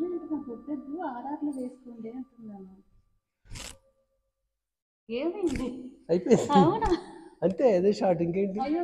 అంటున్నా కొట్టద్దు ఆర్ఆర్లో వేసుకోండి అంటున్నాను. ఏమైంది? అయిపోయింది. అవునా? అంతే అదే షార్ట్ ఇంకేంటి? అయ్యో